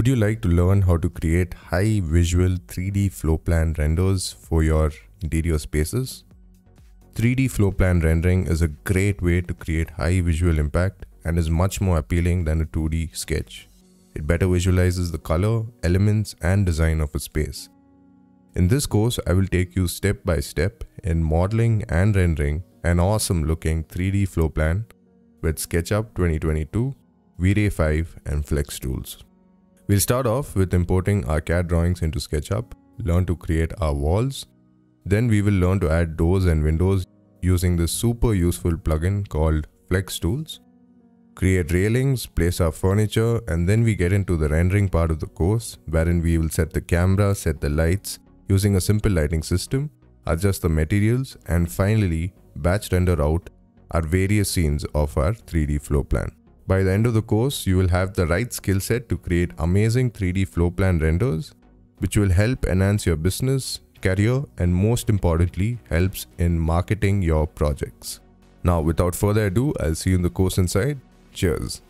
Would you like to learn how to create high visual 3D floor plan renders for your interior spaces? 3D floor plan rendering is a great way to create high visual impact and is much more appealing than a 2D sketch. It better visualizes the color, elements, and design of a space. In this course, I will take you step by step in modeling and rendering an awesome looking 3D floor plan with SketchUp 2022, V-Ray 5, and Flextools. We'll start off with importing our CAD drawings into SketchUp, learn to create our walls. Then we will learn to add doors and windows using this super useful plugin called Flextools create railings, place our furniture, and then we get into the rendering part of the course, wherein we will set the camera, set the lights using a simple lighting system, adjust the materials, and finally batch render out our various scenes of our 3D floor plan. By the end of the course, you will have the right skill set to create amazing 3D floor plan renders, which will help enhance your business, career, and most importantly, helps in marketing your projects. Now, without further ado, I'll see you in the course inside. Cheers.